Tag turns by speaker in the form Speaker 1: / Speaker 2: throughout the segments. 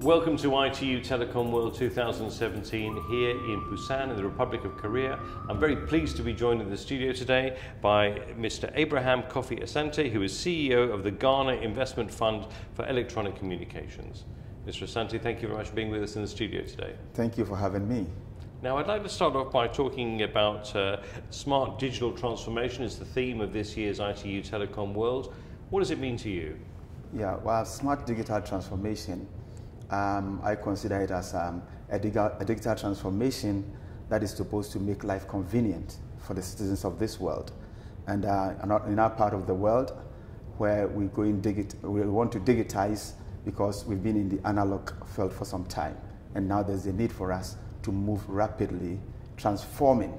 Speaker 1: Welcome to ITU Telecom World 2017 here in Busan in the Republic of Korea. I'm very pleased to be joined in the studio today by Mr. Abraham Kofi Asante, who is CEO of the Ghana Investment Fund for Electronic Communications. Mr. Asante, thank you very much for being with us in the studio today.
Speaker 2: Thank you for having me.
Speaker 1: Now, I'd like to start off by talking about uh, smart digital transformation is the theme of this year's ITU Telecom World. What does it mean to you?
Speaker 2: Yeah, well, smart digital transformation, um, I consider it as um, a, digital, a digital transformation that is supposed to make life convenient for the citizens of this world. And uh, in our part of the world, where we, go in digit, we want to digitize because we've been in the analog field for some time. And now there's a need for us to move rapidly, transforming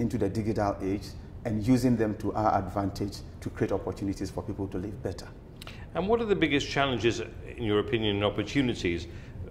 Speaker 2: into the digital age and using them to our advantage to create opportunities for people to live better.
Speaker 1: And what are the biggest challenges, in your opinion, and opportunities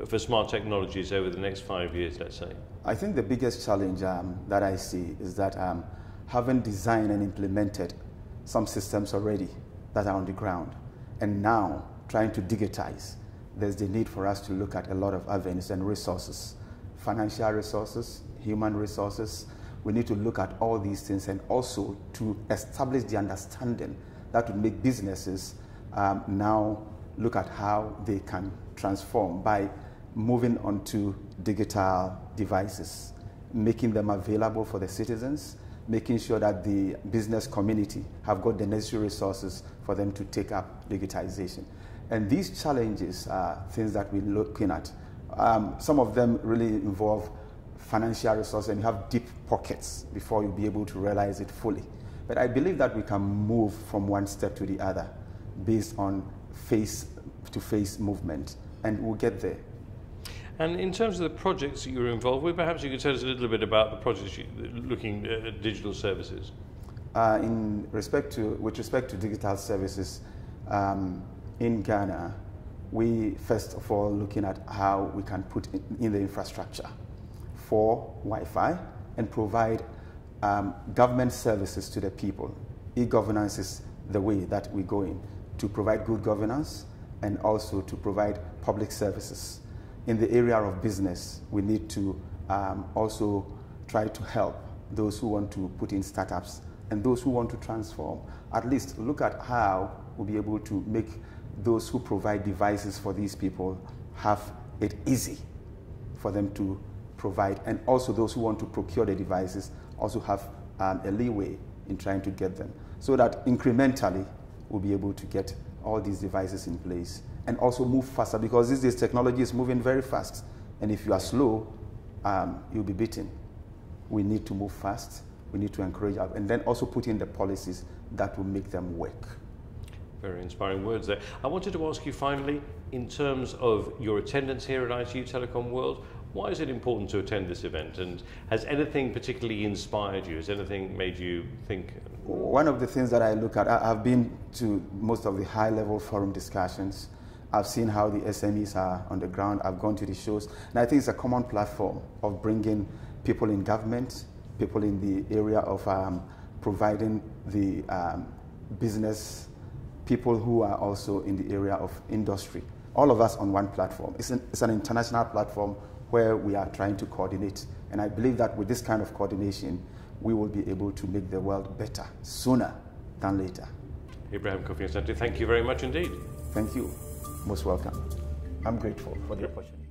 Speaker 1: for smart technologies over the next five years, let's say?
Speaker 2: I think the biggest challenge um, that I see is that um, having designed and implemented some systems already that are on the ground, and now trying to digitize, there's the need for us to look at a lot of avenues and resources financial resources, human resources. We need to look at all these things and also to establish the understanding that would make businesses um, now look at how they can transform by moving onto digital devices, making them available for the citizens, making sure that the business community have got the necessary resources for them to take up digitization. And these challenges are things that we're looking at um, some of them really involve financial resources and you have deep pockets before you'll be able to realize it fully. But I believe that we can move from one step to the other based on face to face movement, and we'll get there.
Speaker 1: And in terms of the projects that you're involved with, perhaps you could tell us a little bit about the projects you, looking at digital services.
Speaker 2: Uh, in respect to, with respect to digital services, um, in Ghana, we first of all looking at how we can put in the infrastructure for Wi-Fi and provide um, government services to the people. E-governance is the way that we go in to provide good governance and also to provide public services. In the area of business, we need to um, also try to help those who want to put in startups and those who want to transform. At least look at how we'll be able to make those who provide devices for these people have it easy for them to provide, and also those who want to procure the devices also have um, a leeway in trying to get them, so that incrementally we'll be able to get all these devices in place and also move faster because days technology is moving very fast, and if you are slow, um, you'll be beaten. We need to move fast. We need to encourage, and then also put in the policies that will make them work.
Speaker 1: Very inspiring words there. I wanted to ask you finally, in terms of your attendance here at ITU Telecom World, why is it important to attend this event? And has anything particularly inspired you? Has anything made you think?
Speaker 2: One of the things that I look at, I've been to most of the high level forum discussions. I've seen how the SMEs are on the ground. I've gone to the shows. And I think it's a common platform of bringing people in government, people in the area of um, providing the um, business people who are also in the area of industry. All of us on one platform. It's an, it's an international platform where we are trying to coordinate. And I believe that with this kind of coordination, we will be able to make the world better sooner than later.
Speaker 1: Abraham Kofi Asante, thank you very much indeed.
Speaker 2: Thank you. Most welcome. I'm grateful for the opportunity.